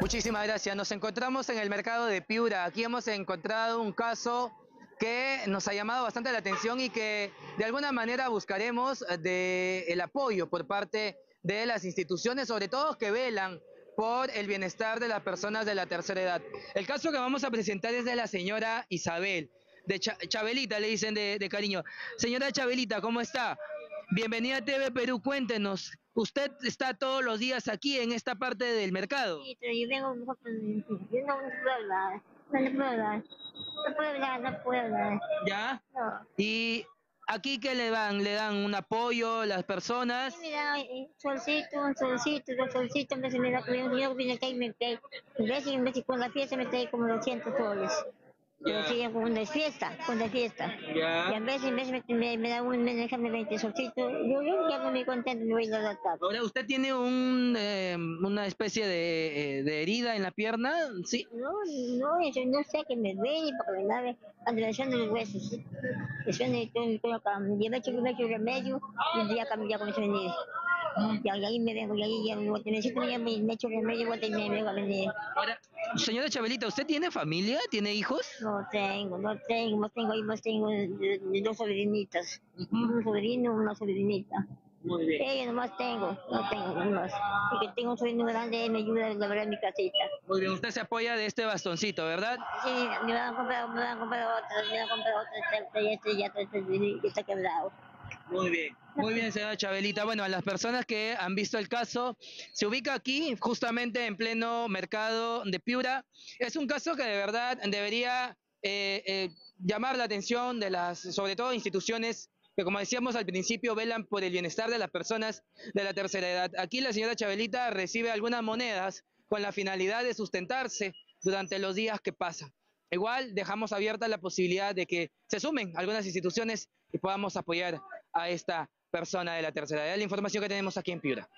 Muchísimas gracias. Nos encontramos en el mercado de Piura. Aquí hemos encontrado un caso que nos ha llamado bastante la atención y que de alguna manera buscaremos de el apoyo por parte de las instituciones, sobre todo que velan por el bienestar de las personas de la tercera edad. El caso que vamos a presentar es de la señora Isabel, de Cha- Chabelita le dicen de, de cariño. Señora Chabelita, ¿cómo está? Bienvenida a TV Perú, cuéntenos. Usted está todos los días aquí en esta parte del mercado. Sí, pero yo vengo, yo no puedo hablar, no puedo hablar, no puedo hablar, no puedo hablar, ¿Ya? no. Y aquí que le dan, le dan un apoyo las personas. Sí, me da eh, solcito, un solcito, dos solcitos, a veces me da, yo yo vine acá y me cae, de, en vez de con la fiesta me trae como 200 soles. Pero Ya. sí, cuando es fiesta, cuando es fiesta. Ya. Y en vez me, da un, me deja 20 solcitos, yo, yo ya no me contento, me voy a la Ahora, ¿usted tiene un, eh, una especie de, eh, de herida en la pierna? Sí. No, no, yo no sé que me duele porque me da andulación de los huesos. Y todo, todo acá. Yo me echo, me remedio y ya cambia con eso venir. Y ahí me vengo, y ahí ya me necesito, ya me, me echo remedio y me vengo a venir. Ahora, señora Chabelita, ¿usted tiene familia? ¿Tiene hijos? No tengo, no tengo, no tengo hijos, tengo eh, dos sobrinitas. Un sobrino, una sobrinita. Muy bien. Ella nomás tengo, no tengo más. Y que tengo un sobrino grande, me ayuda a labrar mi casita. Muy bien, usted se apoya de este bastoncito, ¿verdad? Sí, me van a comprar, me van a comprar otra, me van a comprar otra, este, ya este, ya este, este, está quebrado. Muy bien. Muy bien, señora Chabelita. Bueno, a las personas que han visto el caso, se ubica aquí, justamente en pleno mercado de Piura. Es un caso que de verdad debería eh, eh, llamar la atención de las, sobre todo instituciones que, como decíamos al principio, velan por el bienestar de las personas de la tercera edad. Aquí la señora Chabelita recibe algunas monedas con la finalidad de sustentarse durante los días que pasan. Igual dejamos abierta la posibilidad de que se sumen algunas instituciones y podamos apoyar a esta persona de la tercera edad. La información que tenemos aquí en Piura.